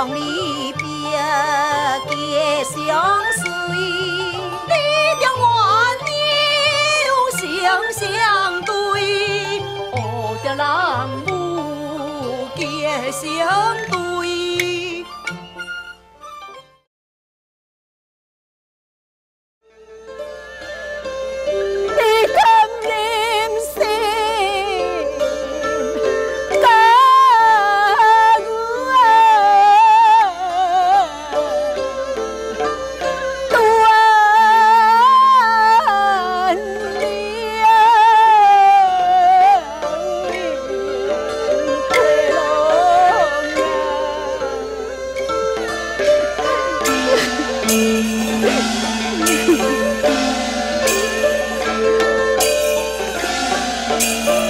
行离 Bye.